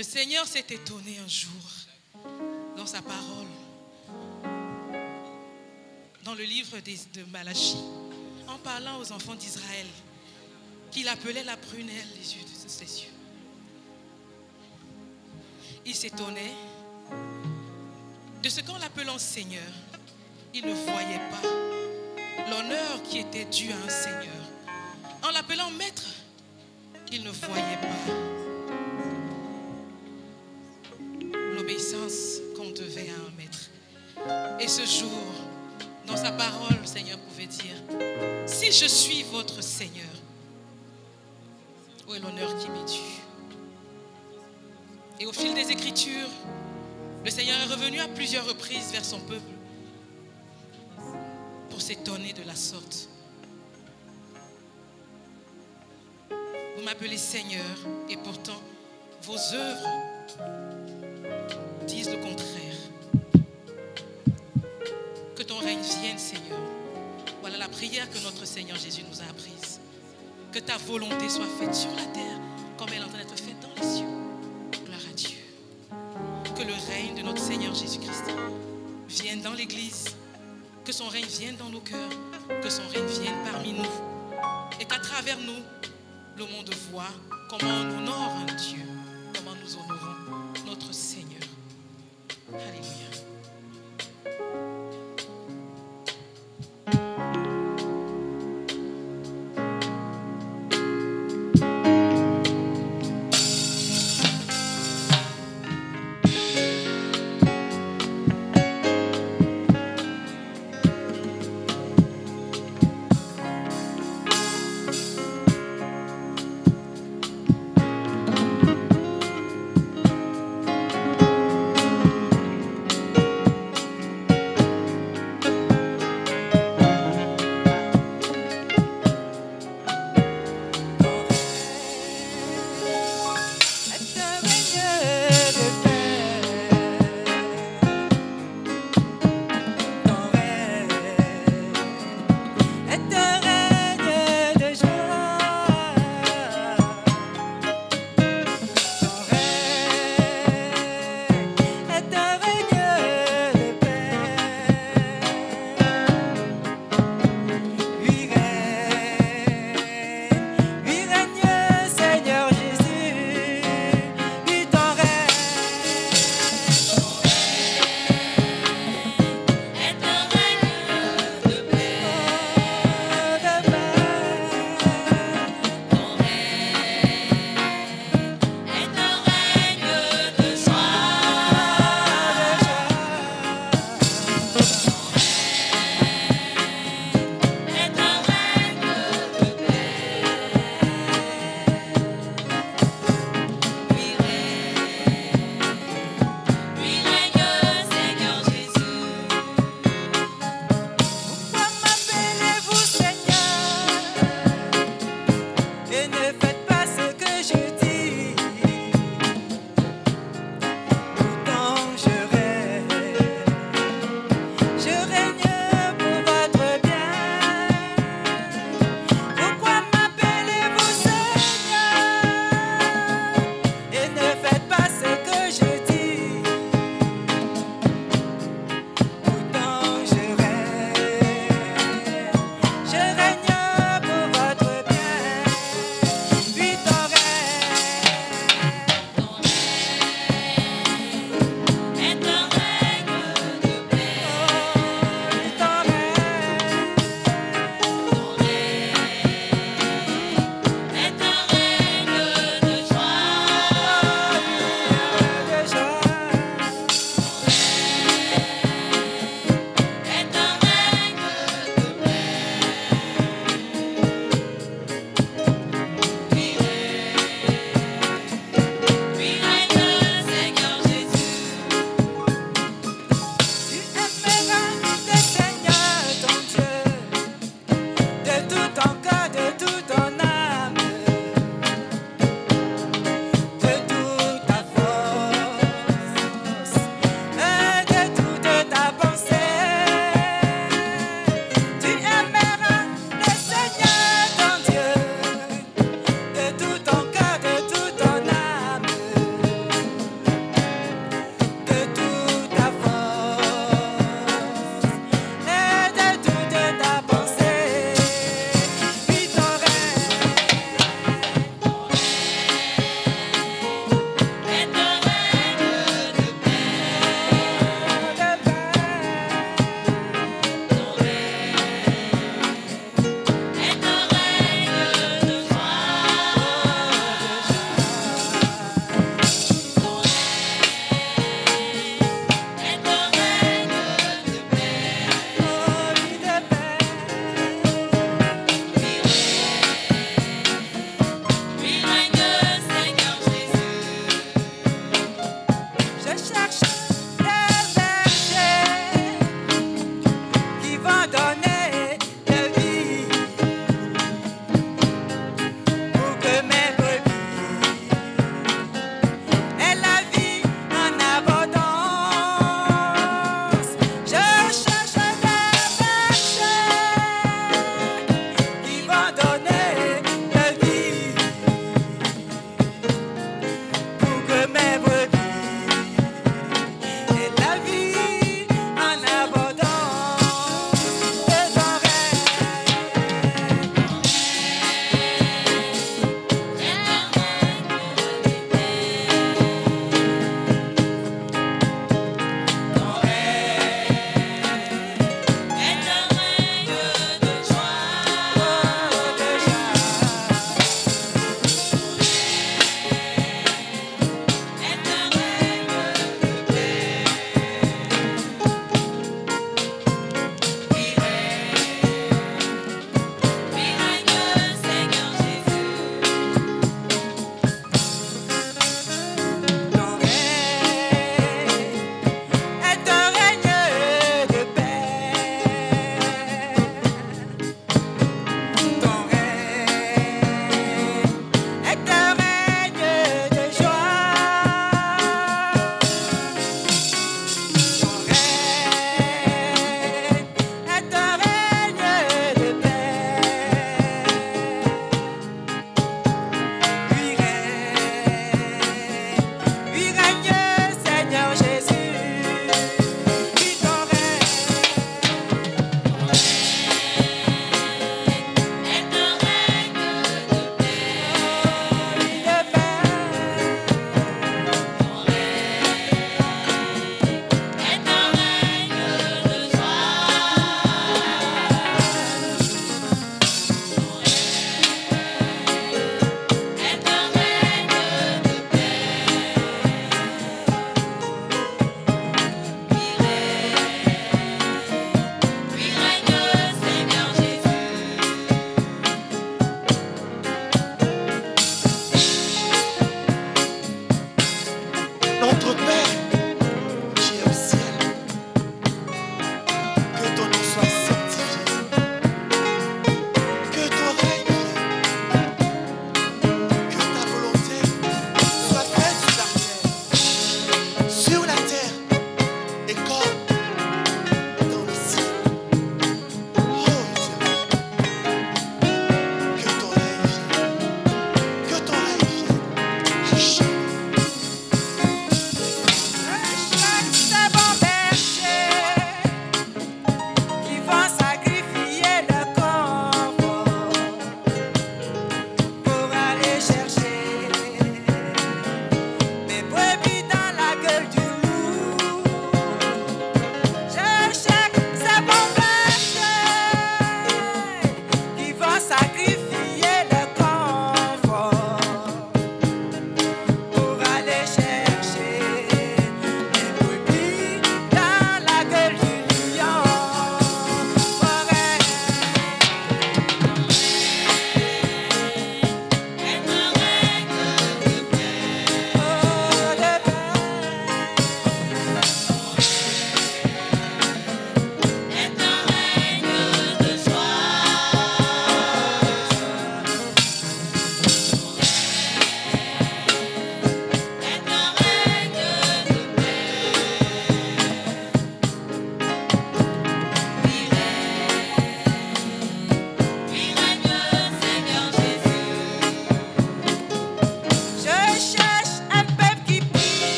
Le Seigneur s'est étonné un jour dans sa parole, dans le livre de Malachie, en parlant aux enfants d'Israël, qu'il appelait la prunelle des yeux de ses yeux. Il s'étonnait de ce qu'en l'appelant Seigneur, il ne voyait pas l'honneur qui était dû à un Seigneur. En l'appelant Maître, il ne voyait pas devait à un Maître. Et ce jour, dans sa parole, le Seigneur pouvait dire, si je suis votre Seigneur, où est l'honneur qui m'est dû? Et au fil des Écritures, le Seigneur est revenu à plusieurs reprises vers son peuple pour s'étonner de la sorte. Vous m'appelez Seigneur et pourtant vos œuvres disent le contraire. Règne vienne, Seigneur. Voilà la prière que notre Seigneur Jésus nous a apprise. Que ta volonté soit faite sur la terre comme elle est en train d'être faite dans les cieux. Gloire à Dieu. Que le règne de notre Seigneur Jésus-Christ vienne dans l'Église. Que son règne vienne dans nos cœurs. Que son règne vienne parmi nous. Et qu'à travers nous, le monde voit comment on honore un Dieu